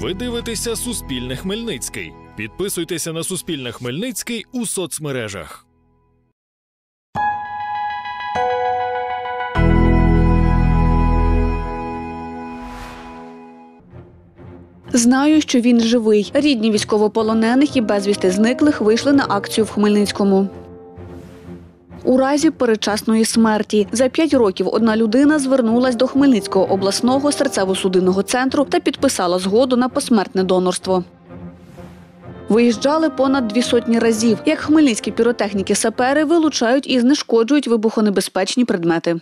Ви дивитеся Суспільне Хмельницький. Підписуйтеся на Суспільне Хмельницький у соцмережах. Знаю, що він живий. Рідні військовополонених і безвісти зниклих вийшли на акцію в Хмельницькому. У разі передчасної смерті за п'ять років одна людина звернулась до Хмельницького обласного серцево-судинного центру та підписала згоду на посмертне донорство. Виїжджали понад дві сотні разів. Як хмельницькі піротехніки-сапери вилучають і знешкоджують вибухонебезпечні предмети.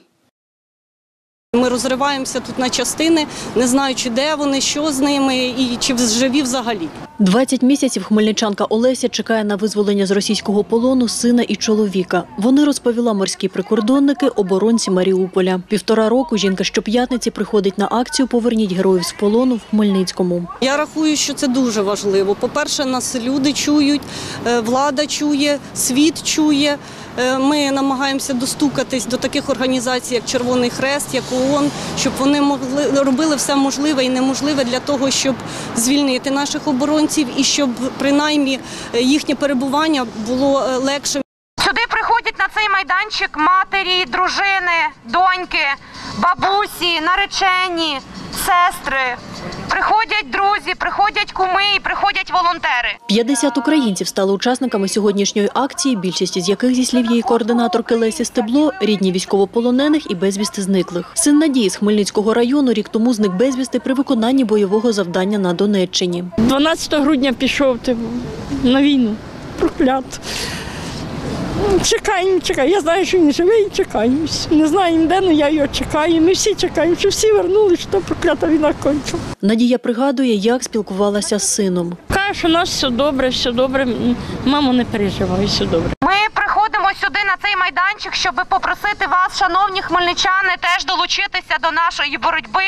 Ми розриваємося тут на частини, не знаючи, де вони, що з ними і чи живі взагалі. 20 місяців хмельничанка Олеся чекає на визволення з російського полону сина і чоловіка. Вони розповіла морські прикордонники оборонці Маріуполя. Півтора року жінка щоп'ятниці приходить на акцію Поверніть героїв з полону в Хмельницькому. Я рахую, що це дуже важливо. По-перше, нас люди чують, е, влада чує, світ чує. Е, Ми намагаємося достукатись до таких організацій, як Червоний Хрест, як ООН, щоб вони могли робили все можливе і неможливе для того, щоб звільнити наших оборонців і щоб принаймні е, їхнє перебування було е, легшим. Сюди приходять на цей майданчик матері, дружини, доньки, бабусі, наречені, сестри. Приходять друзі, приходять куми і приходять волонтери. 50 українців стали учасниками сьогоднішньої акції, більшість із яких, зі слів її координаторки Лесі Стебло, рідні військовополонених і безвісти зниклих. Син Надії з Хмельницького району рік тому зник безвісти при виконанні бойового завдання на Донеччині. 12 грудня пішов ти на війну. Проклят. Чекаємо, чекаємо. Я знаю, що він живий, чекаємо. Не знаємо де, але я його чекаю. Ми всі чекаємо, що всі вернули, що проклята війна кончила. Надія пригадує, як спілкувалася з сином. Каже, що у нас все добре, все добре. Мамо, не переживай, все добре. Ми приходимо сюди на цей майданчик, щоб попросити вас, шановні хмельничани, теж долучитися до нашої боротьби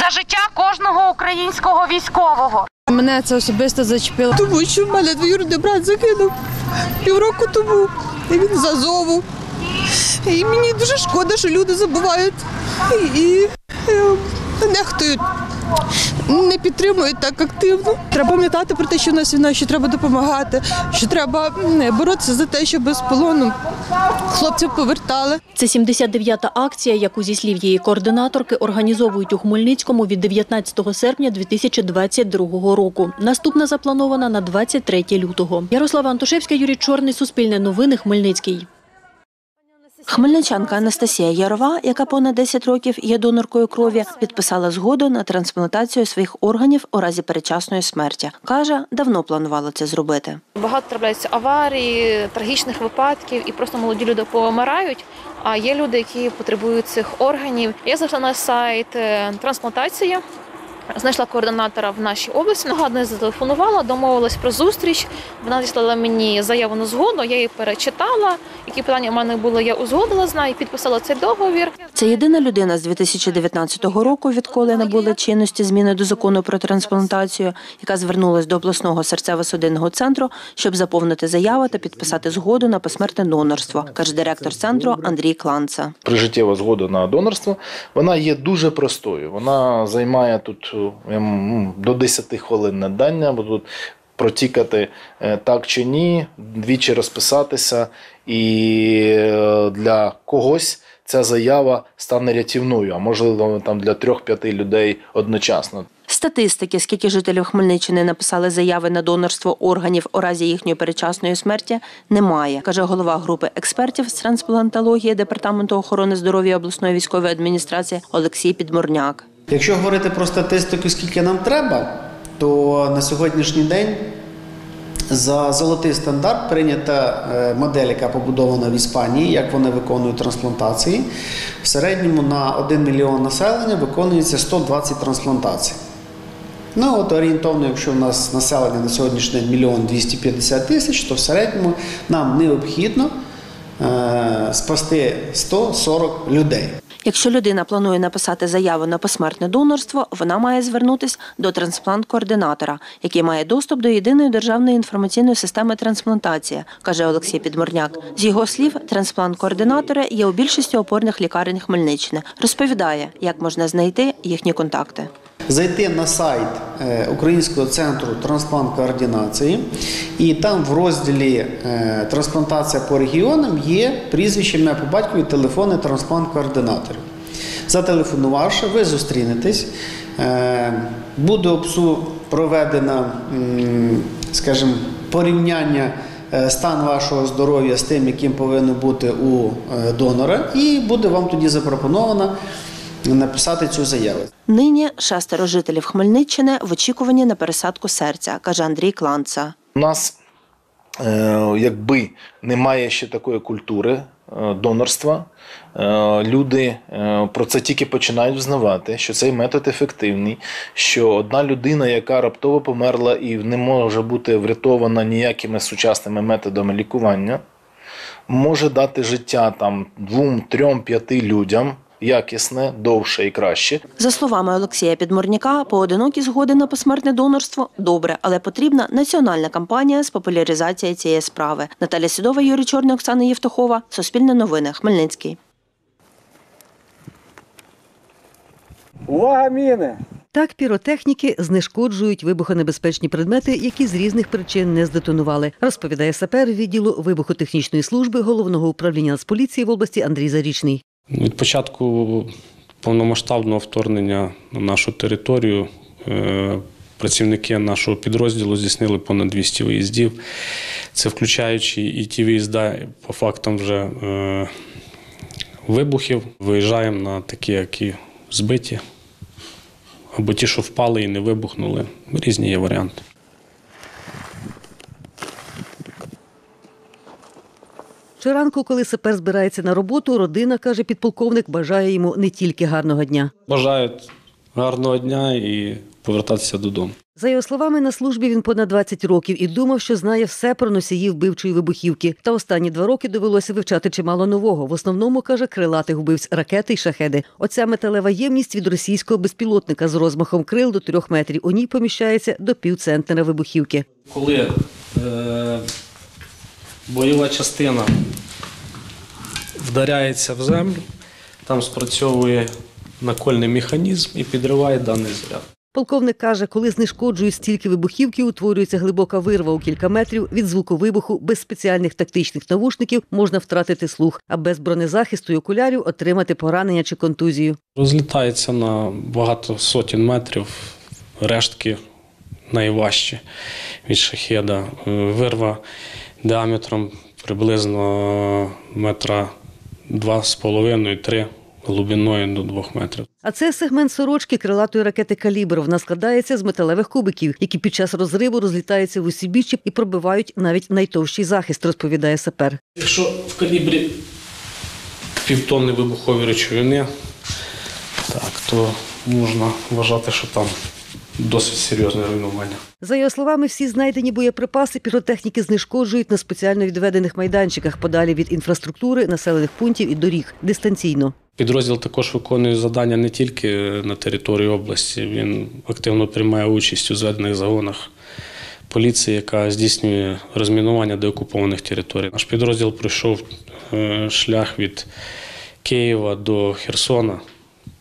за життя кожного українського військового. Мене це особисто зачепило. Тому що в мене двоюродний брат загинув півроку тому, і він з Азову. І мені дуже шкода, що люди забувають і, і е, нехтують, не підтримують так активно. Треба пам'ятати про те, що в нас війна, що треба допомагати, що треба боротися за те, щоб з полону хлопців повертали. Це 79-та акція, яку зі слів її координаторки організовують у Хмельницькому від 19 серпня 2022 року. Наступна запланована на 23 лютого. Ярослава Антошевська, Юрій Чорний, Суспільне новини, Хмельницький. Хмельничанка Анастасія Ярова, яка понад 10 років є доноркою крові, підписала згоду на трансплантацію своїх органів у разі передчасної смерті. Каже, давно планувала це зробити. Багато трапляються аварій, трагічних випадків, і просто молоді люди помирають. А є люди, які потребують цих органів. Я зайшла на сайт е, трансплантації. Знайшла координатора в нашій області, нагадно зателефонувала, домовилась про зустріч. Вона надіслала мені заяву на згоду, я її перечитала. Які питання в мене були, я узгодила з нею, підписала цей договір. Це єдина людина з 2019 року, відколи набули чинності зміни до закону про трансплантацію, яка звернулась до обласного серцево-судинного центру, щоб заповнити заяву та підписати згоду на посмертне донорство, каже директор центру Андрій Кланца. прижиттєва згода на донорство, вона є дуже простою. Вона займає тут е, м, до 10 хвилин надання, бо тут протікати е, так чи ні, двічі розписатися, і е, для когось ця заява стане рятівною, а можливо там для трьох-п'яти людей одночасно. Статистики, скільки жителів Хмельниччини написали заяви на донорство органів у разі їхньої передчасної смерті, немає, каже голова групи експертів з трансплантології департаменту охорони здоров'я обласної військової адміністрації Олексій Підморняк. Якщо говорити про статистику, скільки нам треба, то на сьогоднішній день за золотий стандарт прийнята е, модель, яка побудована в Іспанії, як вони виконують трансплантації. В середньому на 1 мільйон населення виконується 120 трансплантацій. Ну, от орієнтовно, якщо в нас населення на сьогоднішній день мільйон 250 тисяч, то в середньому нам необхідно е, спасти 140 людей. Якщо людина планує написати заяву на посмертне донорство, вона має звернутися до трансплант-координатора, який має доступ до єдиної державної інформаційної системи трансплантації, каже Олексій Підморняк. З його слів, трансплант-координатори є у більшості опорних лікарень Хмельниччини. Розповідає, як можна знайти їхні контакти. Зайти на сайт е, Українського центру трансплант-координації, і там в розділі е, Трансплантація по регіонам є прізвище, ім'я по батькові, телефони трансплант-координаторів. Зателефонувавши, ви зустрінетесь. Е, Буде ОПСУ проведено, скажімо, порівняння стан вашого здоров'я з тим, яким повинен бути у донора, і буде вам тоді запропоновано написати цю заяву. Нині шестеро жителів Хмельниччини в очікуванні на пересадку серця, каже Андрій Кланца. У нас, е, якби немає ще такої культури е, донорства, е, люди про це тільки починають взнавати, що цей метод ефективний, що одна людина, яка раптово померла і не може бути врятована ніякими сучасними методами лікування, може дати життя там двом, трьом, п'яти людям. Якісне, довше і краще. За словами Олексія Підморняка, поодинокі згоди на посмертне донорство добре, але потрібна національна кампанія з популяризації цієї справи. Наталя Сідова, Юрій Чорний, Оксана Євтухова. Суспільне новини. Хмельницький. Увага, міни! Так піротехніки знешкоджують вибухонебезпечні предмети, які з різних причин не здетонували, розповідає сапер відділу вибухотехнічної служби головного управління Нацполіції в області Андрій Зарічний. Від початку повномасштабного вторгнення на нашу територію е, працівники нашого підрозділу здійснили понад 200 виїздів. Це включаючи і ті виїзди по фактам вже е, вибухів. Виїжджаємо на такі, які збиті, або ті, що впали і не вибухнули. Різні є варіанти. Щоранку, коли сапер збирається на роботу, родина, каже підполковник, бажає йому не тільки гарного дня. Бажаю гарного дня і повертатися додому. За його словами, на службі він понад 20 років і думав, що знає все про носії вбивчої вибухівки. Та останні два роки довелося вивчати чимало нового. В основному каже крилатих вбивць ракети й шахеди. Оця металева ємність від російського безпілотника з розмахом крил до трьох метрів. У ній поміщається до півцентнера вибухівки. Коли е, бойова частина вдаряється в землю, там спрацьовує накольний механізм і підриває даний заряд. Полковник каже, коли знешкоджують стільки вибухівки, утворюється глибока вирва у кілька метрів від звуку вибуху. Без спеціальних тактичних навушників можна втратити слух, а без бронезахисту і окулярів отримати поранення чи контузію. Розлітається на багато сотень метрів, рештки найважчі від шахеда. Е, Вирва діаметром приблизно метра два з половиною, три глибиною до двох метрів. А це сегмент сорочки крилатої ракети «Калібр». Вона складається з металевих кубиків, які під час розриву розлітаються в усі біччя і пробивають навіть найтовщий захист, розповідає сапер. Якщо в калібрі півтонни вибухової речовини, так, то можна вважати, що там досить серйозне руйнування. За його словами, всі знайдені боєприпаси піротехніки знешкоджують на спеціально відведених майданчиках подалі від інфраструктури, населених пунктів і доріг дистанційно. Підрозділ також виконує завдання не тільки на території області, він активно приймає участь у зведених загонах поліції, яка здійснює розмінування деокупованих територій. Наш підрозділ пройшов е, шлях від Києва до Херсона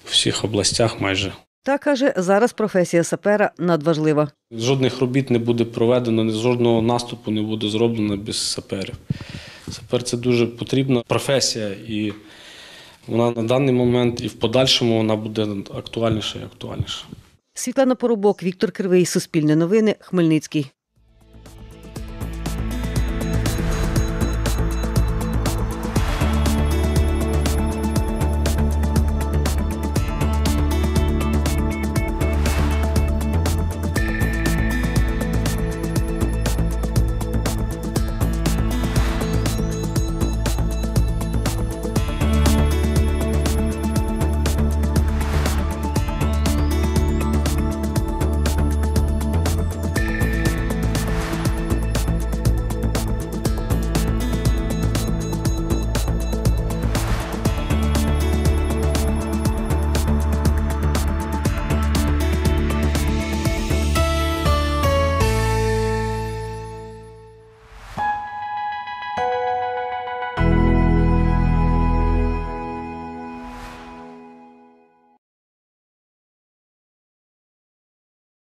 в всіх областях майже. Та каже, зараз професія сапера надважлива. Жодних робіт не буде проведено, жодного наступу не буде зроблено без саперів. Сапер це дуже потрібна професія, і вона на даний момент і в подальшому вона буде актуальніша і актуальніша. Світлана Поробок, Віктор Кривий, Суспільне новини, Хмельницький.